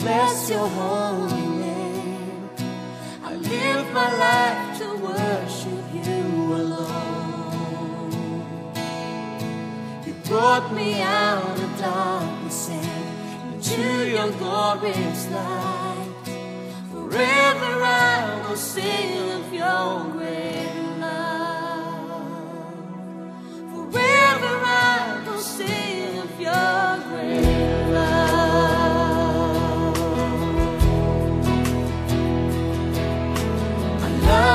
bless your holy name. I live my life to worship you alone. You brought me out of darkness and into your glorious light. Forever I will sing.